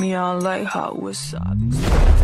Me, I like hot wasabi.